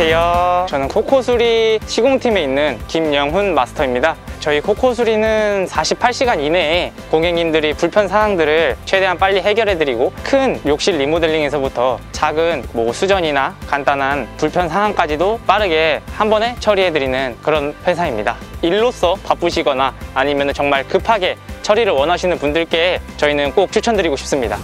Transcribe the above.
안녕하세요. 저는 코코수리 시공팀에 있는 김영훈 마스터입니다. 저희 코코수리는 48시간 이내에 고객님들이 불편 사항들을 최대한 빨리 해결해드리고 큰 욕실 리모델링에서부터 작은 뭐 수전이나 간단한 불편 사항까지도 빠르게 한 번에 처리해드리는 그런 회사입니다. 일로서 바쁘시거나 아니면 정말 급하게 처리를 원하시는 분들께 저희는 꼭 추천드리고 싶습니다.